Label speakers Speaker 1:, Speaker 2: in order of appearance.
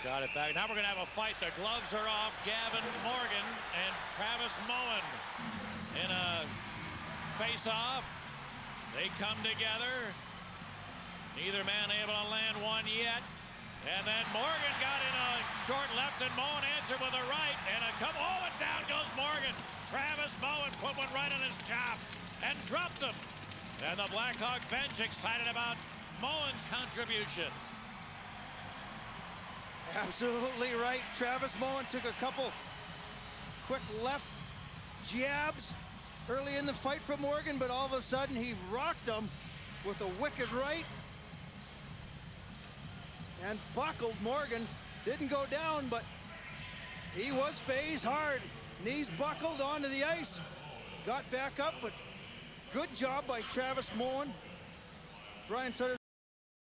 Speaker 1: Shot it back. Now we're going to have a fight. The gloves are off. Gavin Morgan and Travis Moen in a face-off. They come together. Neither man able to land one yet. And then Morgan got in a short left, and Moen answered with a right. And a come, oh, and down goes Morgan. Travis Moen put one right on his chop and dropped him. And the Blackhawk bench excited about Moen's contribution.
Speaker 2: Absolutely right. Travis Moen took a couple quick left jabs early in the fight from Morgan, but all of a sudden he rocked him with a wicked right and buckled Morgan. Didn't go down, but he was fazed hard. Knees buckled onto the ice. Got back up, but good job by Travis Moen. Brian Sutter